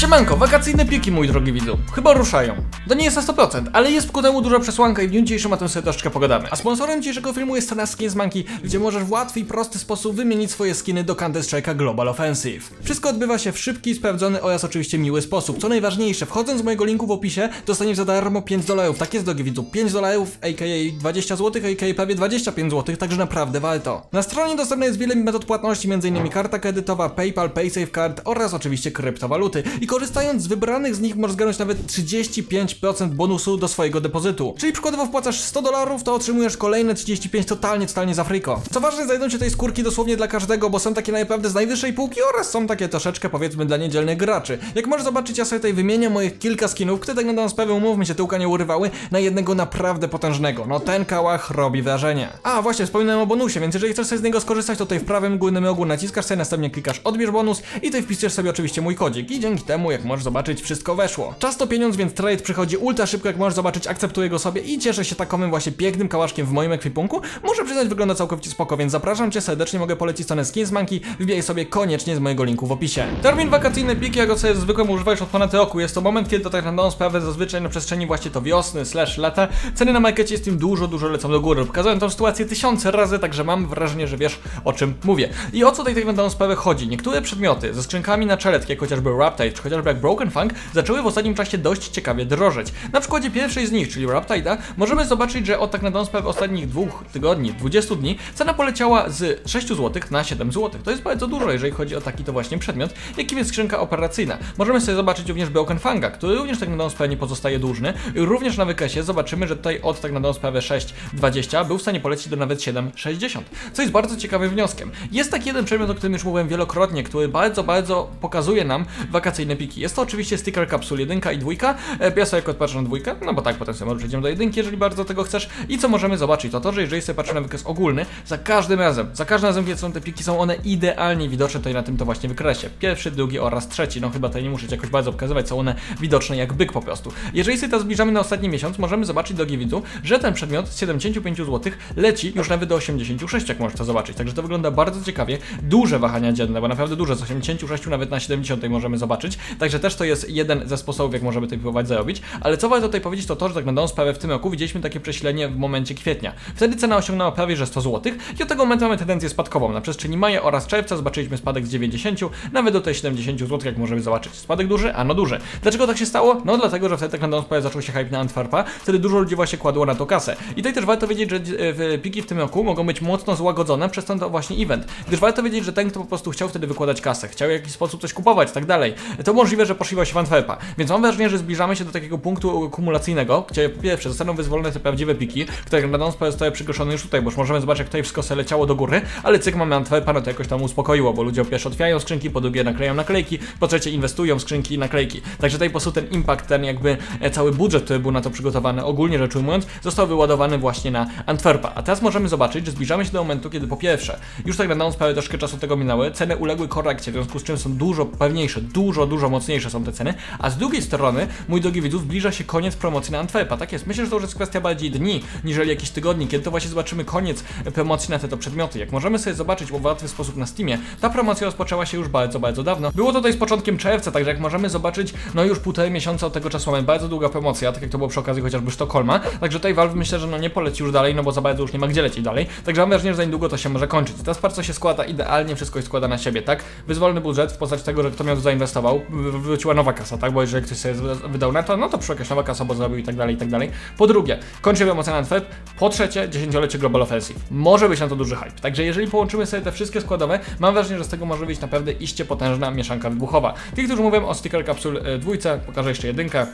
Siemanko, wakacyjne piki, mój drogi widzu. Chyba ruszają. To nie jest na 100%, ale jest ku temu duża przesłanka i w dniu dzisiejszym o tym sobie pogadamy. A sponsorem dzisiejszego filmu jest strona Skins Monkey, gdzie możesz w łatwy i prosty sposób wymienić swoje skiny do Counter Strike'a Global Offensive. Wszystko odbywa się w szybki, sprawdzony oraz oczywiście miły sposób. Co najważniejsze, wchodząc z mojego linku w opisie, dostaniesz za darmo 5 dolarów. Tak jest, drogi widzu, 5 dolarów, aka 20 zł, aka prawie 25 zł, także naprawdę warto. Na stronie dostępne jest wiele metod płatności, m.in. karta kredytowa, PayPal, PaySafeCard oraz oczywiście kryptowaluty. I korzystając z wybranych z nich możesz zgarnąć nawet 35% bonusu do swojego depozytu. Czyli przykładowo wpłacasz 100 dolarów, to otrzymujesz kolejne 35 totalnie, totalnie za friko. Co ważne, znajdą się tej skórki dosłownie dla każdego, bo są takie naprawdę z najwyższej półki oraz są takie troszeczkę powiedzmy dla niedzielnych graczy. Jak możesz zobaczyć, ja sobie tutaj wymienię moich kilka skinów, które tak na sprawę umówmy się, tyłka nie urywały, na jednego naprawdę potężnego. No ten kałach robi wrażenie. A właśnie, wspominałem o bonusie, więc jeżeli chcesz sobie z niego skorzystać, to tutaj w prawym górnym rogu naciskasz sobie, następnie klikasz odbierz bonus i tutaj wpisujesz sobie oczywiście mój kodzik i dzięki temu, jak możesz zobaczyć, wszystko weszło. Czas to pieniądz, więc trade przychodzi ultra szybko, jak możesz zobaczyć, akceptuję go sobie i cieszę się takowym właśnie pięknym kałaszkiem w moim ekwipunku. Muszę przyznać, wygląda całkowicie spoko, więc zapraszam cię serdecznie, mogę polecić stronę Skins Monkey, wbijaj sobie koniecznie z mojego linku w opisie. Termin wakacyjny piki, jak go sobie zwykle używałeś od ponad roku, jest to moment, kiedy to tak na sprawę zazwyczaj na przestrzeni właśnie to wiosny slash lata, ceny na markecie z tym dużo, dużo lecą do góry. Pokazałem tą sytuację tysiące razy, także mam wrażenie, że wiesz o czym mówię. I o co tutaj tak na sprawę chodzi? Niektóre przedmioty ze skrzynkami na czeletki, jak chociażby Raptide, czy chociażby jak Broken Funk, zaczęły w ostatnim czasie dość ciekawie drożeć. Na przykładzie pierwszej z nich, czyli Raptide'a, możemy zobaczyć, że od tak na sprawę ostatnich dwóch tygodni, 20 dni, cena poleciała z 6 zł na 7 zł. To jest bardzo dużo, jeżeli chodzi o taki to właśnie przedmiot, jakim jest skrzynka operacyjna. Możemy sobie zobaczyć również Broken Funga, który również tak na sprawę nie pozostaje dłużny. Również na wykresie zobaczymy, że tutaj od tak na sprawę 6,20 był w stanie polecieć do nawet 7,60, co jest bardzo ciekawym wnioskiem. Jest taki jeden przedmiot, o którym już mówiłem wielokrotnie, który bardzo, bardzo pokazuje nam wakacyjne piki. Jest to oczywiście sticker capsule 1 i 2. Ja sobie odpatrzę na dwójkę, no bo tak, potem sobie przejdziemy do jedynki, jeżeli bardzo tego chcesz. I co możemy zobaczyć, to to, że jeżeli sobie patrzymy na wykres ogólny, za każdym razem, za każdym razem, kiedy są te pliki, są one idealnie widoczne tutaj na tym to właśnie wykresie. Pierwszy, drugi oraz trzeci, no chyba tutaj nie muszę jakoś bardzo pokazywać, są one widoczne jak byk po prostu. Jeżeli sobie to zbliżamy na ostatni miesiąc, możemy zobaczyć, drogi widzu, że ten przedmiot z 75 zł leci już nawet do 86, jak możesz to zobaczyć. Także to wygląda bardzo ciekawie. Duże wahania dzienne, bo naprawdę duże, z 86 nawet na 70 możemy zobaczyć. Także też to jest jeden ze sposobów, jak możemy tutaj próbować zarobić. Ale co warto tutaj powiedzieć, to to, że tak będą sprawę w tym roku widzieliśmy takie przesilenie w momencie kwietnia. Wtedy cena osiągnęła prawie że 100 zł i od tego momentu mamy tendencję spadkową. Na przestrzeni maja oraz czerwca zobaczyliśmy spadek z 90 nawet do tej 70 zł, jak możemy zobaczyć. Spadek duży, a no duży. Dlaczego tak się stało? No dlatego, że wtedy tak sprawę zaczął się hype na Antwerpa, wtedy dużo ludzi właśnie kładło na to kasę. I tutaj też warto wiedzieć, że e, piki w tym roku mogą być mocno złagodzone przez ten właśnie event. Gdyż warto wiedzieć, że ten, kto po prostu chciał wtedy wykładać kasę, chciał w jakiś sposób coś kupować, tak dalej, to możliwe, że poszliwał się w Antwerpa. Więc mam wrażenie, że zbliżamy się do takiego punktu kumulacyjnego, gdzie po pierwsze zostaną wyzwolone te prawdziwe piki, które będą zostały przygoszone już tutaj, bo już możemy zobaczyć, jak tutaj wszystko leciało do góry, ale cyk mamy Antwerpa, no to jakoś tam uspokoiło, bo ludzie po pierwsze otwierają skrzynki, po drugie naklejają naklejki, po trzecie inwestują w skrzynki i naklejki. Także tutaj po prostu ten impact, ten jakby e, cały budżet, który był na to przygotowany, ogólnie rzecz ujmując, został wyładowany właśnie na Antwerpa. A teraz możemy zobaczyć, że zbliżamy się do momentu, kiedy po pierwsze, już tak sprawę troszkę czasu tego minęły, ceny uległy korekcie, w związku z czym są dużo pewniejsze, dużo, dużo mocniejsze są te ceny, a z drugiej strony, mój drogi widzów, zbliża się koniec promocji na Antwerpa. Tak jest, myślę, że to już jest kwestia bardziej dni, niżeli jakichś tygodni, kiedy to właśnie zobaczymy koniec promocji na te to przedmioty. Jak możemy sobie zobaczyć w łatwy sposób na Steamie, ta promocja rozpoczęła się już bardzo, bardzo dawno. Było to tutaj z początkiem czerwca, także jak możemy zobaczyć, no już półtorej miesiąca od tego czasu mamy bardzo długa promocja, tak jak to było przy okazji chociażby Sztokholma, także tutaj Valve myślę, że no nie poleci już dalej, no bo za bardzo już nie ma gdzie lecieć dalej, także mam wrażenie, że za niedługo to się może kończyć. Patrz co się składa, idealnie wszystko się składa na siebie, tak? Wyzwolony budżet w postaci tego, że kto miał to zainwestował, wróciła nowa kasa, tak? Bo jeżeli ktoś sobie wydał na to, no to przyszła jakaś nowa kasa, bo zrobił i tak dalej, i tak dalej. Po drugie, kończy promocja na Antwerp. Po trzecie, dziesięciolecie Global Offensive. Może być na to duży hype. Także jeżeli połączymy sobie te wszystkie składowe, mam wrażenie, że z tego może być naprawdę iście potężna mieszanka wybuchowa. Tych, którzy mówią o sticker capsule dwójce, pokażę jeszcze jedynkę.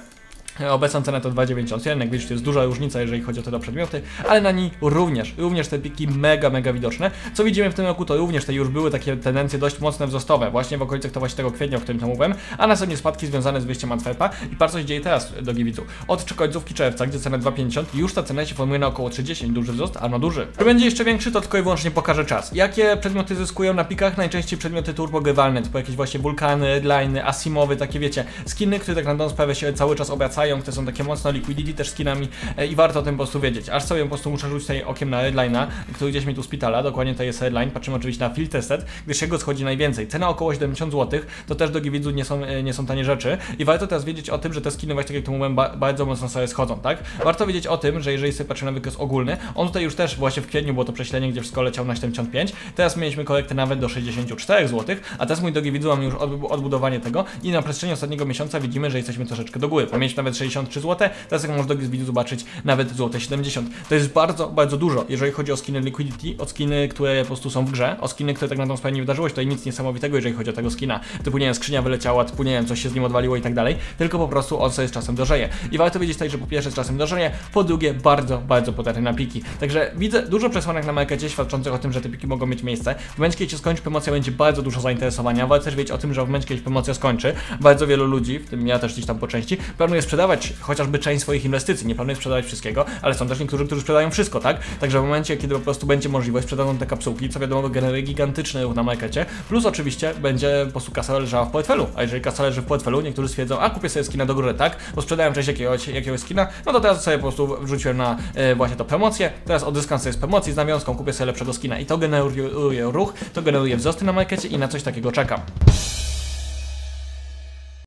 Obecna cena to 2,91, jak widzicie jest duża różnica, jeżeli chodzi o te przedmioty, ale na niej również, również te piki mega, mega widoczne. Co widzimy w tym roku, to również te już były takie tendencje dość mocne wzrostowe, właśnie w okolicach to właśnie tego kwietnia, o którym tam mówiłem, a następnie spadki związane z wyjściem Antwerpa i co się dzieje teraz, drogi widzu. Od końcówki czerwca, gdzie cena 2,50, już ta cena się formuje na około 30, duży wzrost, a no duży. Czy będzie jeszcze większy, to tylko i wyłącznie pokaże czas. Jakie przedmioty zyskują na pikach? Najczęściej przedmioty turbogrywalne, typu jakieś właśnie wulkany, liny, asimowy, takie wiecie, skiny, które tak na sprawę się cały czas obracają, ruszają, które są takie mocno liquidity też skinami e, i warto o tym po prostu wiedzieć. Aż sobie po prostu muszę rzucić tutaj okiem na Redline'a, który gdzieś mi tu spitala, dokładnie to jest Redline, patrzymy oczywiście na field tested, gdyż jego schodzi najwięcej. Cena około 70 zł, to też do widzu nie są, e, nie są tanie rzeczy i warto teraz wiedzieć o tym, że te skiny właśnie tak jak tu mówiłem, ba bardzo mocno sobie schodzą, tak? Warto wiedzieć o tym, że jeżeli sobie patrzymy na wykres ogólny, on tutaj już też właśnie w kwietniu było to prześlenie, gdzie wszystko leciał na 75, teraz mieliśmy korektę nawet do 64 zł, a teraz mój drogi widzu mamy już odbu- odbudowanie tego i na przestrzeni ostatniego miesiąca widzimy, że jesteśmy troszeczkę do góry. Nawet 63 zł, teraz jak można drogi widzu zobaczyć nawet złote 70. To jest bardzo, bardzo dużo, jeżeli chodzi o skiny liquidity, o skiny, które po prostu są w grze, o skiny, które tak na tą sprawę nie wydarzyło się, tutaj nic niesamowitego, jeżeli chodzi o tego skina, typu nie wiem, skrzynia wyleciała, typu nie wiem, coś się z nim odwaliło i tak dalej, tylko po prostu on sobie z czasem dożyje. I warto wiedzieć tutaj, że po pierwsze z czasem dożyje, po drugie bardzo, bardzo podatny na piki. Także widzę dużo przesłanek na markecie świadczących o tym, że te piki mogą mieć miejsce. W momencie, kiedy się skończy promocja, będzie bardzo dużo zainteresowania. Warto też wiedzieć o tym, że w momencie, kiedy promocja skończy, bardzo wielu ludzi, w tym ja też gdzieś tam po części, planuje sprzedawać chociażby część swoich inwestycji. Nie planuje sprzedawać wszystkiego, ale są też niektórzy, którzy sprzedają wszystko, tak? Także w momencie, kiedy po prostu będzie możliwość, sprzedadzą te kapsułki, co wiadomo, generuje gigantyczny ruch na markecie. Plus oczywiście będzie po prostu kasa leżała w portfelu. A jeżeli kasa leży w portfelu, niektórzy stwierdzą, a kupię sobie skina do góry, tak? Bo sprzedałem część jakiegoś, jakiegoś skina, no to teraz sobie po prostu wrzuciłem na e, właśnie to promocję. Teraz odzyskam sobie z promocji z nawiązką, kupię sobie lepszego skina i to generuje ruch, to generuje wzrosty na markecie i na coś takiego czekam.